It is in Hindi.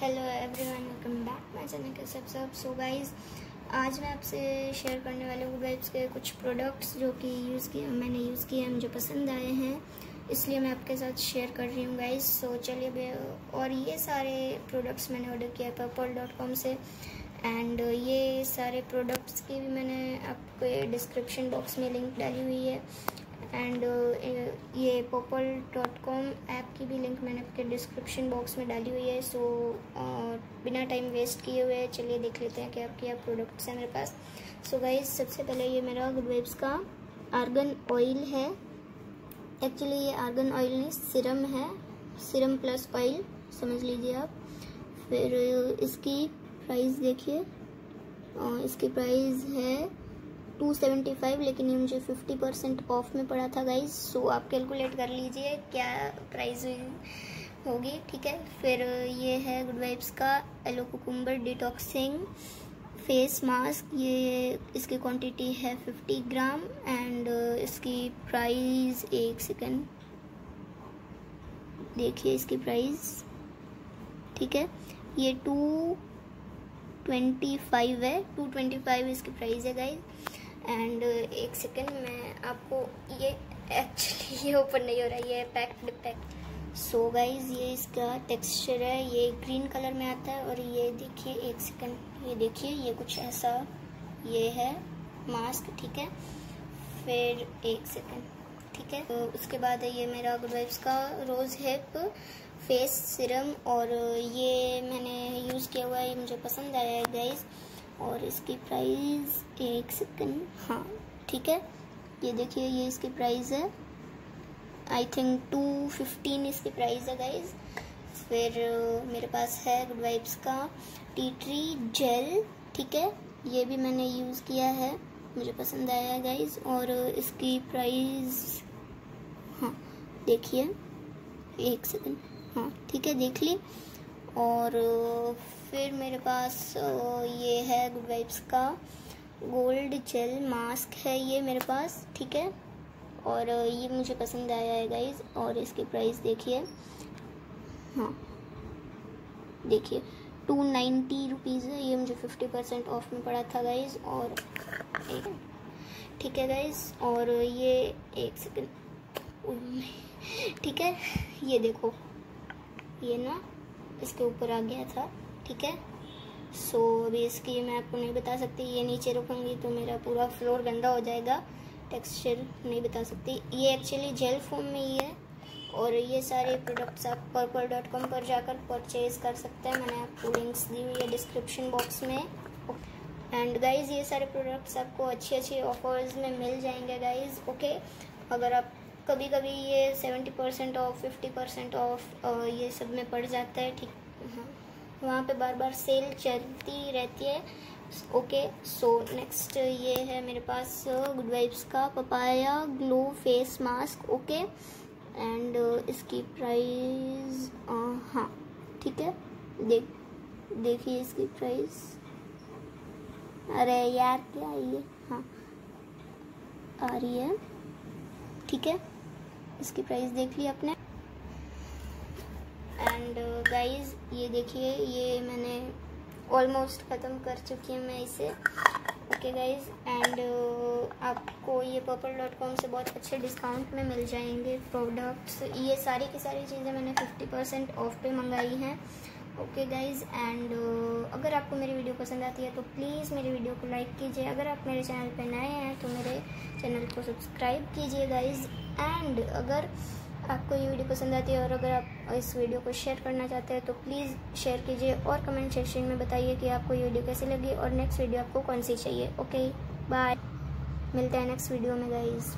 Hello everyone welcome back my channel के सब सब। सो गाइस आज मैं आपसे शेयर करने वाले हूँ वाइब्स के कुछ प्रोडक्ट्स जो कि यूज़ किए, मैंने यूज़ किए हैं, मुझे पसंद आए हैं। इसलिए मैं आपके साथ शेयर कर रही हूँ गाइस सो चलिए और ये सारे प्रोडक्ट्स मैंने ऑर्डर किया पर्पल डॉट कॉम से। एंड ये सारे प्रोडक्ट्स की भी मैंने आपके डिस्क्रिप्शन बॉक्स में लिंक डाली हुई है। एंड uh, ये पोपल डॉट कॉम ऐप की भी लिंक मैंने आपके डिस्क्रिप्शन बॉक्स में डाली हुई है सो uh, बिना टाइम वेस्ट किए हुए चलिए देख लेते हैं कि क्या क्या प्रोडक्ट्स हैं मेरे पास। सो गाइज़ सबसे पहले ये मेरा गुड वेब्स का आर्गन ऑयल है। एक्चुअली ये आर्गन ऑयल नहीं सिरम है सिरम प्लस ऑयल समझ लीजिए आप। फिर इसकी प्राइस देखिए। इसकी प्राइस है टू सेवेंटी फाइव लेकिन ये मुझे फिफ्टी परसेंट ऑफ़ में पड़ा था गाइज़ सो आप कैलकुलेट कर लीजिए क्या प्राइस होगी, ठीक है? फिर ये है गुड वाइब्स का aloe cucumber detoxing face mask ये इसकी क्वांटिटी है फिफ्टी ग्राम एंड इसकी प्राइस एक सेकेंड देखिए इसकी प्राइस ठीक है? ये टू ट्वेंटी फाइव है टू ट्वेंटी फाइव इसकी प्राइस है गाइज़ एंड uh, एक सेकेंड मैं आपको ये एक्चुअली ये ओपन नहीं हो रहा है ये पैक्ड पैक सो गाइज़ ये इसका टेक्सचर है ये ग्रीन कलर में आता है और ये देखिए एक सेकेंड ये देखिए ये कुछ ऐसा ये है मास्क ठीक है? फिर एक सेकेंड ठीक है? तो उसके बाद है ये मेरा गुड वाइब्स का रोज़ हिप फेस सिरम और ये मैंने यूज़ किया हुआ है ये मुझे पसंद आया है गाइज़ और इसकी प्राइस एक सेकंड हाँ। ठीक है? ये देखिए ये इसकी प्राइस है। आई थिंक टू फिफ्टीन इसकी प्राइस है गाइज़ फिर मेरे पास है गुड वाइब्स का टी ट्री जेल ठीक है? ये भी मैंने यूज़ किया है। मुझे पसंद आया है गाइज़ और इसकी प्राइस हाँ। देखिए। एक सेकंड हाँ। ठीक है? देख ली। और फिर मेरे पास ये है गुड वाइब्स का गोल्ड जेल मास्क है ये मेरे पास, ठीक है? और ये मुझे पसंद आया है गाइज़ और इसकी प्राइस देखिए। हाँ देखिए टू नाइन्टी रुपीज़ है, ये मुझे फिफ्टी परसेंट ऑफ़ में पड़ा था गाइज़ और ठीक है गाइज़ और ये एक सेकेंड ठीक है, ये देखो, ये ना इसके ऊपर आ गया था, ठीक है? सो अभी इसकी मैं आपको नहीं बता सकती, ये नीचे रखूँगी तो मेरा पूरा फ्लोर गंदा हो जाएगा। टेक्सचर नहीं बता सकती। ये एक्चुअली जेल फॉर्म में ही है और ये सारे प्रोडक्ट्स आप पर्पल डॉट कॉम पर जाकर परचेज कर सकते हैं। मैंने आपको लिंक्स दी हुई है डिस्क्रिप्शन बॉक्स में। एंड गाइज़ ये सारे प्रोडक्ट्स आपको अच्छे अच्छे ऑफर्स में मिल जाएँगे गाइज़ ओके अगर आप कभी कभी ये seventy percent off fifty percent off ये सब में पड़ जाता है, ठीक। हाँ। वहाँ पे बार बार सेल चलती रहती है। ओके सो नेक्स्ट ये है मेरे पास गुड वाइब्स का papaya glow face mask okay and इसकी प्राइस हाँ ठीक है। देख, देखिए इसकी प्राइस अरे यार, क्या ये? हाँ। आ रही है। ठीक है। इसकी प्राइस देख ली आपने। एंड गाइस uh, ये देखिए ये मैंने ऑलमोस्ट ख़त्म कर चुकी हूँ मैं इसे। ओके गाइज़ एंड आपको ये पर्पल डॉट कॉम से बहुत अच्छे डिस्काउंट में मिल जाएँगे प्रोडक्ट्स ये सारी की सारी चीज़ें मैंने फिफ्टी परसेंट ऑफ़ पे मंगाई हैं। ओके गाइज़ एंड अगर आपको मेरी वीडियो पसंद आती है तो प्लीज़ मेरी वीडियो को लाइक कीजिए। अगर आप मेरे चैनल पर नए हैं तो मेरे चैनल को सब्सक्राइब कीजिए गाइज़ एंड अगर आपको ये वीडियो पसंद आती है और अगर आप इस वीडियो को शेयर करना चाहते हैं तो प्लीज़ शेयर कीजिए और कमेंट सेक्शन में बताइए कि आपको ये वीडियो कैसी लगी और नेक्स्ट वीडियो आपको कौन सी चाहिए। ओके बाय मिलते हैं नेक्स्ट वीडियो में गाइज़